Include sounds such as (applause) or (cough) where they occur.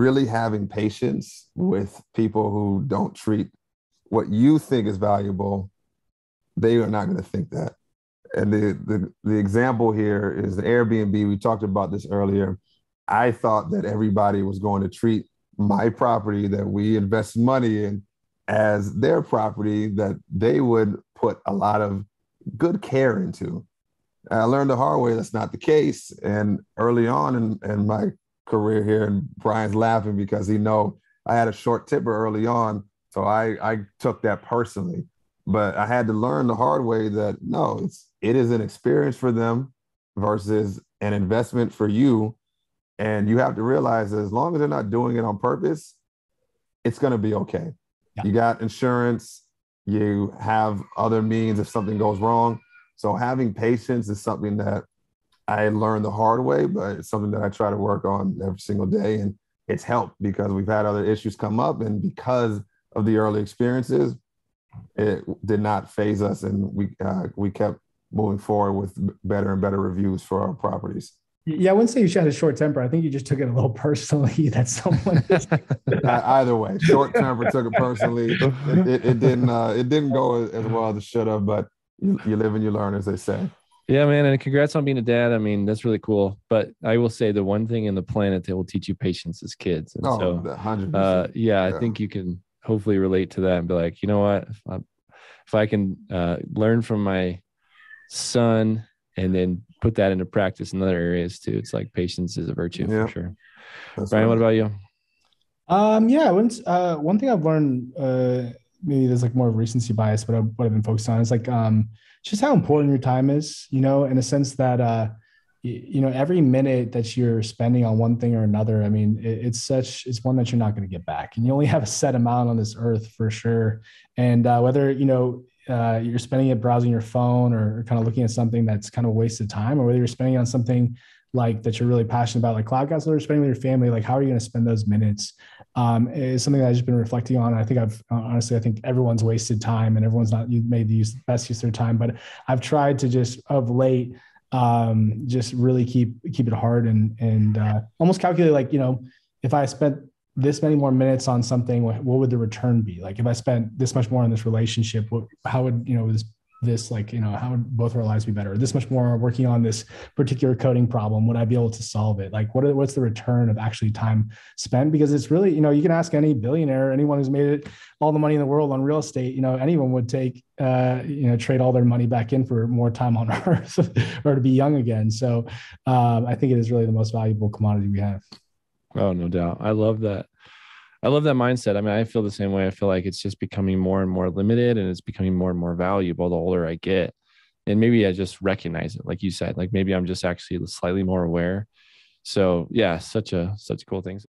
really having patience with people who don't treat what you think is valuable, they are not going to think that. And the, the the example here is the Airbnb. We talked about this earlier. I thought that everybody was going to treat my property that we invest money in as their property that they would put a lot of good care into. I learned the hard way that's not the case. And early on in, in my career here, and Brian's laughing because he know I had a short tipper early on. So I, I took that personally. But I had to learn the hard way that no, it's it is an experience for them versus an investment for you. And you have to realize that as long as they're not doing it on purpose, it's going to be okay. Yeah. You got insurance, you have other means if something goes wrong. So having patience is something that I learned the hard way, but it's something that I try to work on every single day. And it's helped because we've had other issues come up. And because of the early experiences, it did not faze us. And we, uh, we kept moving forward with better and better reviews for our properties. Yeah, I wouldn't say you had a short temper. I think you just took it a little (laughs) personally that someone. (laughs) Either way, short temper took it personally. It, it, it didn't. Uh, it didn't go as well as it should have. But you, you live and you learn, as they say. Yeah, man, and congrats on being a dad. I mean, that's really cool. But I will say the one thing in the planet that will teach you patience is kids. And oh, so, 100%. Uh, yeah, yeah, I think you can hopefully relate to that and be like, you know what, if I, if I can uh, learn from my son and then put that into practice in other areas too. It's like patience is a virtue yeah. for sure. That's Brian, right. what about you? Um, yeah, one, uh, one thing I've learned, uh, maybe there's like more recency bias, but what I've been focused on is like, um, just how important your time is, you know, in a sense that, uh, you, you know, every minute that you're spending on one thing or another, I mean, it, it's such, it's one that you're not going to get back and you only have a set amount on this earth for sure. And, uh, whether, you know, uh, you're spending it browsing your phone or kind of looking at something that's kind of wasted time, or whether you're spending on something like that you're really passionate about, like Cloudcast, or spending with your family, like how are you going to spend those minutes? Um, is something that I've just been reflecting on. I think I've honestly, I think everyone's wasted time and everyone's not made the use, best use of their time, but I've tried to just of late um, just really keep keep it hard and and uh, almost calculate like you know if I spent this many more minutes on something, what, would the return be? Like if I spent this much more on this relationship, what, how would, you know, this, this like, you know, how would both our lives be better? This much more working on this particular coding problem. Would I be able to solve it? Like what are, what's the return of actually time spent? Because it's really, you know, you can ask any billionaire, anyone who's made it all the money in the world on real estate, you know, anyone would take, uh, you know, trade all their money back in for more time on (laughs) earth or to be young again. So um, I think it is really the most valuable commodity we have. Oh, no doubt. I love that. I love that mindset. I mean, I feel the same way. I feel like it's just becoming more and more limited and it's becoming more and more valuable the older I get. And maybe I just recognize it, like you said, like maybe I'm just actually slightly more aware. So yeah, such a such cool things.